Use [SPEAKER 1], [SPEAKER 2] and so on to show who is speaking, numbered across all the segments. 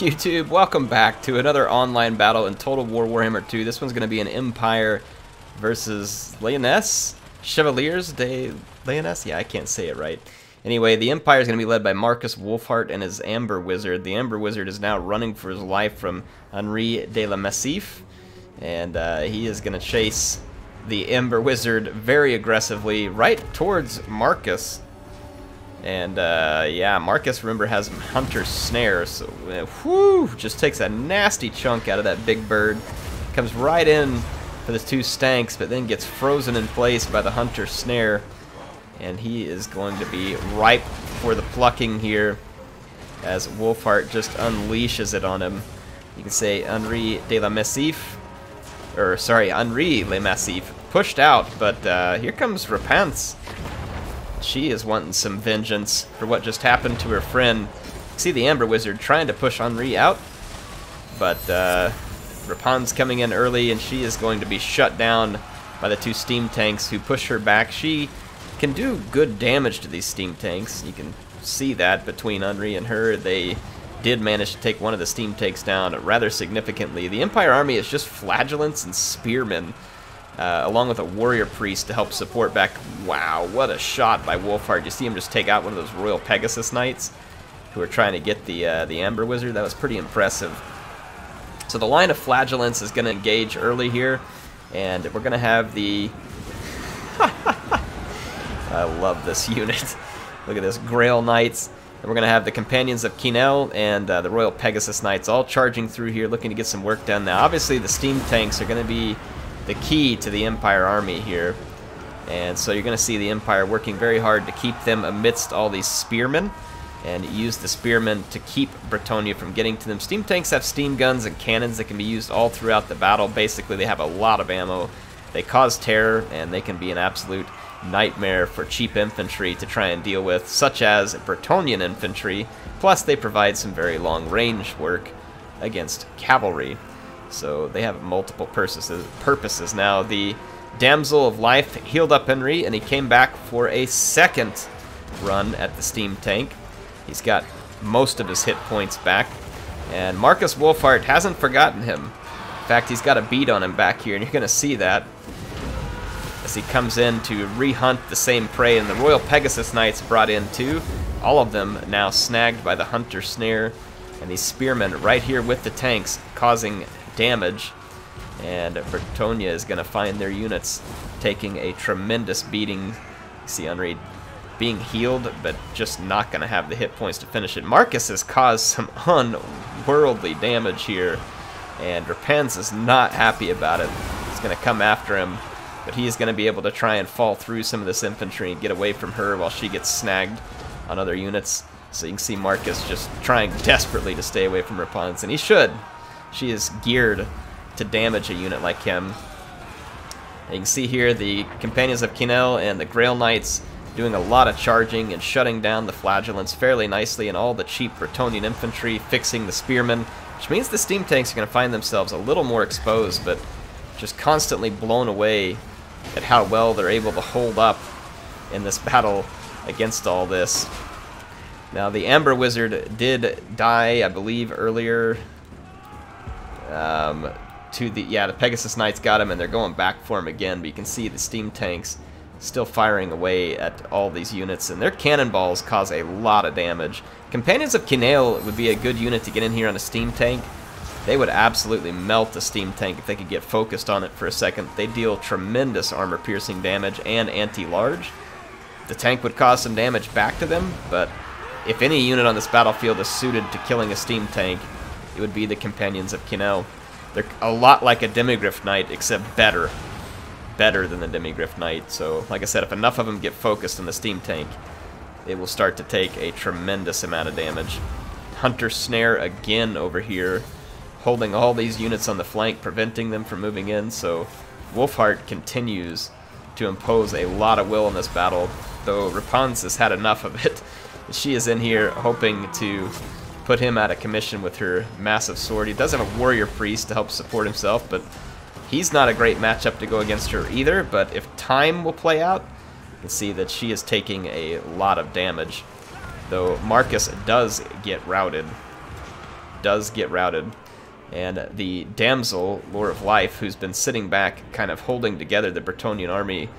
[SPEAKER 1] YouTube, welcome back to another online battle in Total War Warhammer 2. This one's going to be an Empire versus Lyonesse? Chevaliers de Lyonesse? Yeah, I can't say it right. Anyway, the Empire is going to be led by Markus Wulfhart and his Amber Wizard. The Amber Wizard is now running for his life from Henri de la Massif, and uh, he is going to chase the Amber Wizard very aggressively right towards Markus. And uh, yeah, Markus, remember, has Hunter's Snare, so whew, just takes a nasty chunk out of that big bird. Comes right in for the two stanks, but then gets frozen in place by the Hunter's Snare. And he is going to be ripe for the plucking here as Wulfhart just unleashes it on him. You can say Henri de la Massif, or sorry, Henri Le Massif, pushed out, but uh, here comes Repanse. She is wanting some vengeance for what just happened to her friend. See the Amber Wizard trying to push Henri out, but uh, Repanse coming in early, and she is going to be shut down by the two steam tanks who push her back. She can do good damage to these steam tanks. You can see that between Henri and her. They did manage to take one of the steam tanks down rather significantly. The Empire Army is just flagellants and spearmen uh, along with a warrior priest to help support back. Wow, what a shot by Wulfhart. You see him just take out one of those Royal Pegasus Knights who are trying to get the, uh, the Amber Wizard. That was pretty impressive. So the line of flagellants is going to engage early here, and we're going to have the... I love this unit. Look at this, Grail Knights. And we're going to have the Companions of Kinel and uh, the Royal Pegasus Knights all charging through here, looking to get some work done. Now, obviously, the steam tanks are going to be the key to the Empire army here. And so you're going to see the Empire working very hard to keep them amidst all these spearmen and use the spearmen to keep Bretonnia from getting to them. Steam tanks have steam guns and cannons that can be used all throughout the battle. Basically, they have a lot of ammo. They cause terror, and they can be an absolute nightmare for cheap infantry to try and deal with, such as Bretonnian infantry. Plus, they provide some very long-range work against cavalry. So they have multiple purposes. Purposes now. The Damsel of Life healed up Henri, and he came back for a second run at the steam tank. He's got most of his hit points back, and Markus Wulfhart hasn't forgotten him. In fact, he's got a beat on him back here, and you're going to see that as he comes in to rehunt the same prey, and the Royal Pegasus Knights brought in too. All of them now snagged by the Hunter Snare, and these spearmen right here with the tanks causing damage. And Bretonnia is going to find their units taking a tremendous beating. See Henri being healed, but just not going to have the hit points to finish it. Markus has caused some unworldly damage here, and Repanse is not happy about it. He's going to come after him, but he is going to be able to try and fall through some of this infantry and get away from her while she gets snagged on other units. So you can see Markus just trying desperately to stay away from Repanse, and he should. She is geared to damage a unit like him. And you can see here the Companions of Kinel and the Grail Knights doing a lot of charging and shutting down the Flagellants fairly nicely, and all the cheap Bretonnian infantry fixing the Spearmen, which means the steam tanks are going to find themselves a little more exposed, but just constantly blown away at how well they're able to hold up in this battle against all this. Now, the Amber Wizard did die, I believe, earlier um, to the yeah the Pegasus Knights got him and they're going back for him again but you can see the steam tanks still firing away at all these units and their cannonballs cause a lot of damage. Companions of Kinale would be a good unit to get in here on a steam tank. They would absolutely melt the steam tank if they could get focused on it for a second. They deal tremendous armor piercing damage and anti-large. The tank would cause some damage back to them but if any unit on this battlefield is suited to killing a steam tank it would be the Companions of Kinel. They're a lot like a Demigryph Knight, except better. Better than the Demigryph Knight. So, like I said, if enough of them get focused on the steam tank, it will start to take a tremendous amount of damage. Hunter Snare again over here, holding all these units on the flank, preventing them from moving in. So, Wulfhart continues to impose a lot of will in this battle, though Repanse has had enough of it. She is in here hoping to put him out of commission with her massive sword. He does have a warrior priest to help support himself, but he's not a great matchup to go against her either. But if time will play out, you can see that she is taking a lot of damage. Though Markus does get routed. does get routed. And the damsel, Lore of Life, who's been sitting back kind of holding together the Bretonnian army,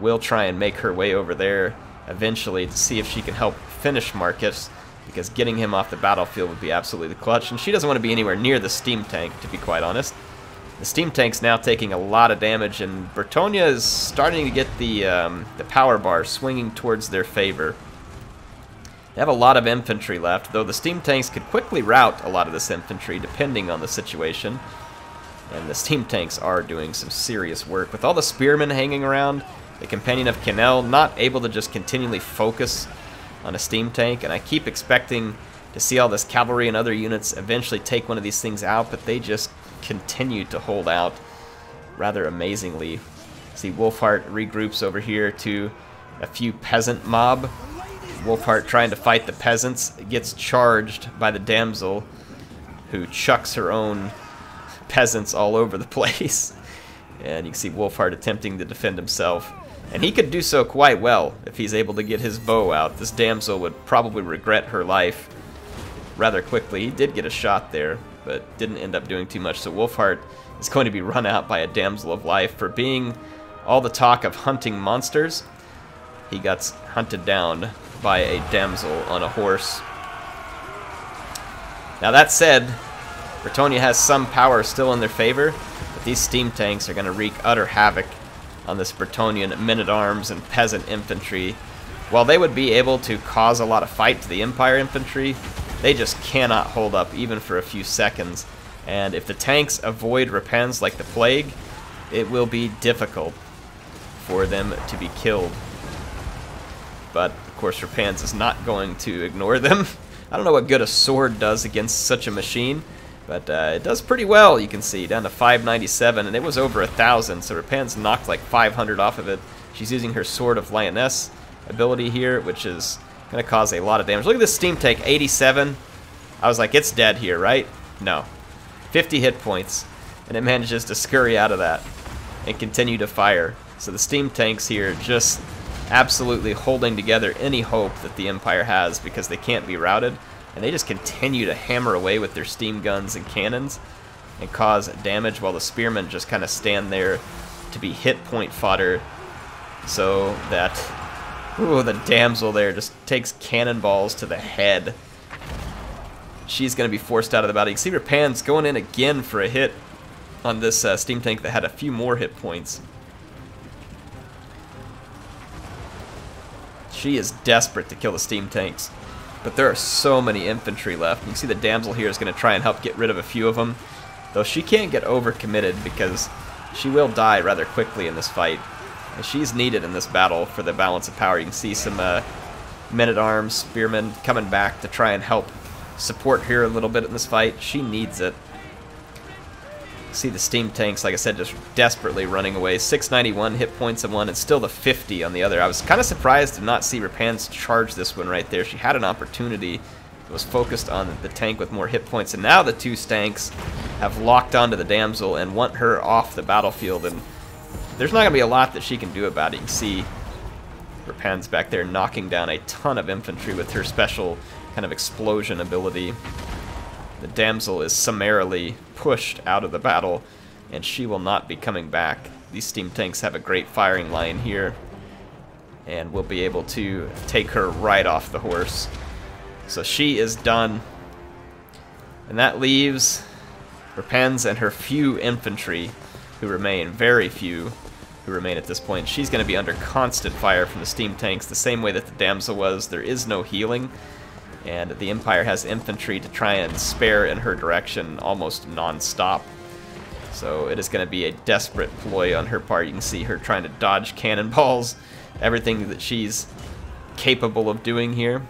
[SPEAKER 1] will try and make her way over there eventually to see if she can help finish Markus, because getting him off the battlefield would be absolutely the clutch. And she doesn't want to be anywhere near the steam tank, to be quite honest. The steam tank's now taking a lot of damage, and Bretonnia is starting to get the, um, the power bar swinging towards their favor. They have a lot of infantry left, though the steam tanks could quickly rout a lot of this infantry, depending on the situation. And the steam tanks are doing some serious work. With all the spearmen hanging around, the Companion of Kinel not able to just continually focus on a steam tank, and I keep expecting to see all this cavalry and other units eventually take one of these things out, but they just continue to hold out rather amazingly. See Wulfhart regroups over here to a few peasant mob. Wulfhart trying to fight the peasants gets charged by the damsel who chucks her own peasants all over the place. And you can see Wulfhart attempting to defend himself. And he could do so quite well if he's able to get his bow out. This damsel would probably regret her life rather quickly. He did get a shot there, but didn't end up doing too much. So Wulfhart is going to be run out by a Damsel of Life for being all the talk of hunting monsters. He got hunted down by a damsel on a horse. Now that said, Bretonnia has some power still in their favor, but these steam tanks are going to wreak utter havoc on this Bretonnian men-at-arms and peasant infantry. While they would be able to cause a lot of fight to the Empire infantry, they just cannot hold up even for a few seconds. And if the tanks avoid Repanse like the plague, it will be difficult for them to be killed. But, of course, Repanse is not going to ignore them. I don't know what good a sword does against such a machine, but uh, it does pretty well, you can see, down to 597, and it was over a 1,000, so Repanse knocked like 500 off of it. She's using her Sword of Lyonesse ability here, which is Gonna cause a lot of damage. Look at this steam tank, 87. I was like, it's dead here, right? No. 50 hit points. And it manages to scurry out of that and continue to fire. So the steam tanks here just absolutely holding together any hope that the Empire has because they can't be routed. And they just continue to hammer away with their steam guns and cannons and cause damage while the spearmen just kind of stand there to be hit point fodder so that Ooh, the damsel there just takes cannonballs to the head. She's going to be forced out of the battle. You can see Repanse going in again for a hit on this uh, steam tank that had a few more hit points. She is desperate to kill the steam tanks. But there are so many infantry left. You can see the damsel here is going to try and help get rid of a few of them. Though she can't get overcommitted because she will die rather quickly in this fight. And she's needed in this battle for the balance of power. You can see some uh, men-at-arms, spearmen coming back to try and help support her a little bit in this fight. She needs it. See the steam tanks, like I said, just desperately running away. 691 hit points on one, and still the 50 on the other. I was kind of surprised to not see Repanse charge this one right there. She had an opportunity. It was focused on the tank with more hit points, and now the two stanks have locked onto the damsel and want her off the battlefield. And there's not going to be a lot that she can do about it. You can see Repanse back there knocking down a ton of infantry with her special kind of explosion ability. The damsel is summarily pushed out of the battle, and she will not be coming back. These steam tanks have a great firing line here, and we'll be able to take her right off the horse. So she is done. And that leaves Repanse and her few infantry who remain, very few, who remain at this point. She's going to be under constant fire from the steam tanks, the same way that the Damsel was. There is no healing, and the Empire has infantry to try and spare in her direction almost non-stop. So it is going to be a desperate ploy on her part. You can see her trying to dodge cannonballs, everything that she's capable of doing here.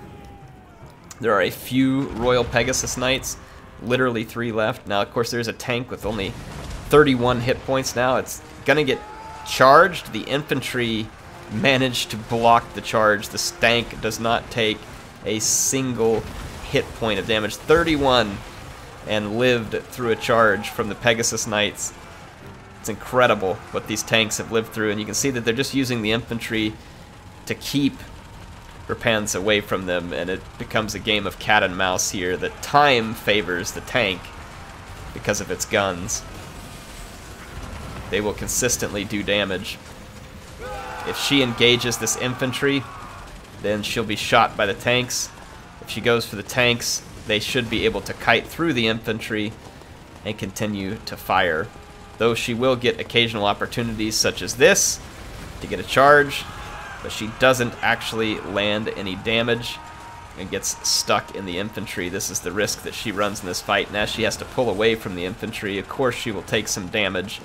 [SPEAKER 1] There are a few Royal Pegasus Knights, literally three left. Now, of course, there's a tank with only 31 hit points now. It's going to get charged. The infantry managed to block the charge. The stank does not take a single hit point of damage. 31 and lived through a charge from the Pegasus Knights. It's incredible what these tanks have lived through, and you can see that they're just using the infantry to keep Repanse away from them, and it becomes a game of cat and mouse here that time favors the tank because of its guns. They will consistently do damage. If she engages this infantry, then she'll be shot by the tanks. If she goes for the tanks, they should be able to kite through the infantry and continue to fire. Though she will get occasional opportunities such as this to get a charge, but she doesn't actually land any damage and gets stuck in the infantry. This is the risk that she runs in this fight, as she has to pull away from the infantry, of course she will take some damage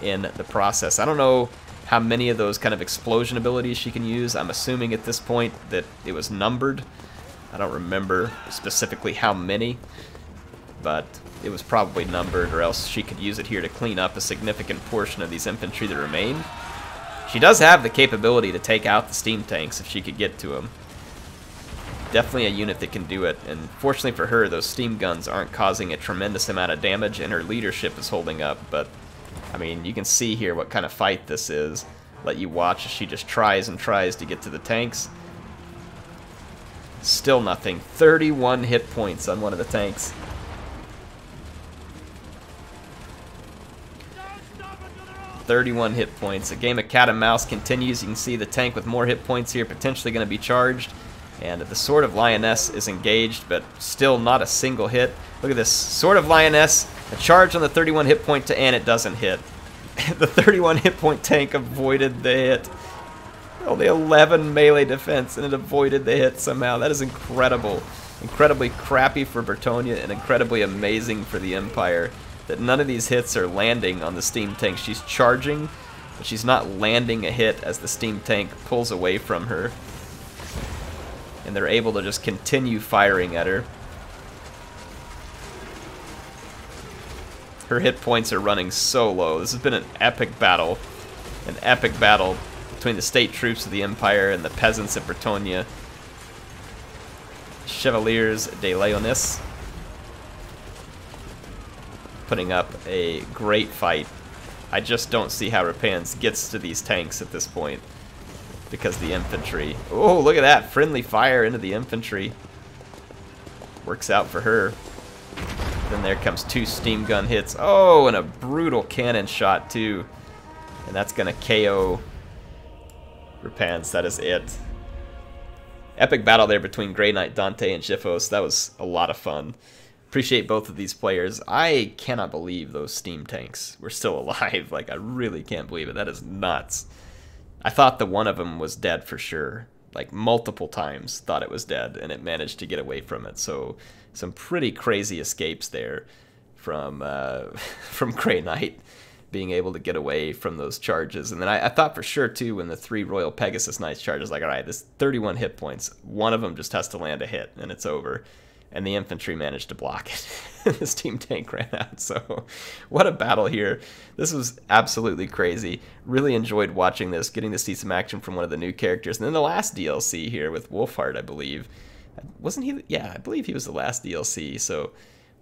[SPEAKER 1] in the process. I don't know how many of those kind of explosion abilities she can use. I'm assuming at this point that it was numbered. I don't remember specifically how many, but it was probably numbered, or else she could use it here to clean up a significant portion of these infantry that remain. She does have the capability to take out the steam tanks if she could get to them. Definitely a unit that can do it, and fortunately for her, those steam guns aren't causing a tremendous amount of damage, and her leadership is holding up, but, I mean, you can see here what kind of fight this is. Let you watch as she just tries and tries to get to the tanks. Still nothing. 31 hit points on one of the tanks. 31 hit points. A game of cat and mouse continues. You can see the tank with more hit points here, potentially going to be charged. And the Sword of Lyonesse is engaged, but still not a single hit. Look at this. Sword of Lyonesse, a charge on the 31 hit point to and it doesn't hit. the 31 hit point tank avoided the hit. Only 11 melee defense, and it avoided the hit somehow. That is incredible. Incredibly crappy for Bretonnia, and incredibly amazing for the Empire that none of these hits are landing on the steam tank. She's charging, but she's not landing a hit as the steam tank pulls away from her. And they're able to just continue firing at her. Her hit points are running so low. This has been an epic battle. An epic battle between the state troops of the Empire and the peasants of Bretonnia. Chevaliers de Lyonesse putting up a great fight. I just don't see how Repanse gets to these tanks at this point because the infantry. Oh, look at that. Friendly fire into the infantry. Works out for her. Then there comes two steam gun hits. Oh, and a brutal cannon shot too. And that's to KO Repanse. That is it. Epic battle there between Grey Knight Dante and Shifos. That was a lot of fun appreciate both of these players. I cannot believe those steam tanks were still alive. Like, I really can't believe it. That is nuts. I thought the one of them was dead for sure. Like, multiple times thought it was dead, and it managed to get away from it. So, some pretty crazy escapes there from, uh, from Grey Knight being able to get away from those charges. And then I, I, thought for sure, too, when the three Royal Pegasus Knights charges, like, all right, this 31 hit points, one of them just has to land a hit, and it's over and the infantry managed to block it. the steam tank ran out. So, what a battle here! This was absolutely crazy. Really enjoyed watching this, getting to see some action from one of the new characters, and then the last DLC here with Wulfhart, I believe. Wasn't he? Yeah, I believe he was the last DLC. So.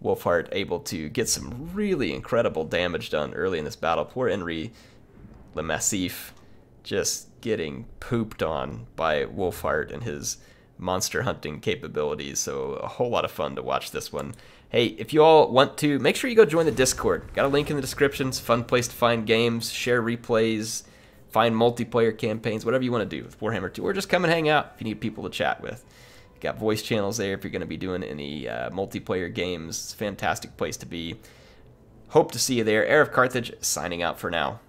[SPEAKER 1] Wulfhart able to get some really incredible damage done early in this battle. Poor Henri Le Massif just getting pooped on by Wulfhart and his monster hunting capabilities. So a whole lot of fun to watch this one. Hey, if you all want to, make sure you go join the Discord. Got a link in the description. It's fun place to find games, share replays, find multiplayer campaigns, whatever you want to do with Warhammer 2, or just come and hang out if you need people to chat with. Got voice channels there if you're going to be doing any uh, multiplayer games. It's a fantastic place to be. Hope to see you there. Heir of Carthage signing out for now.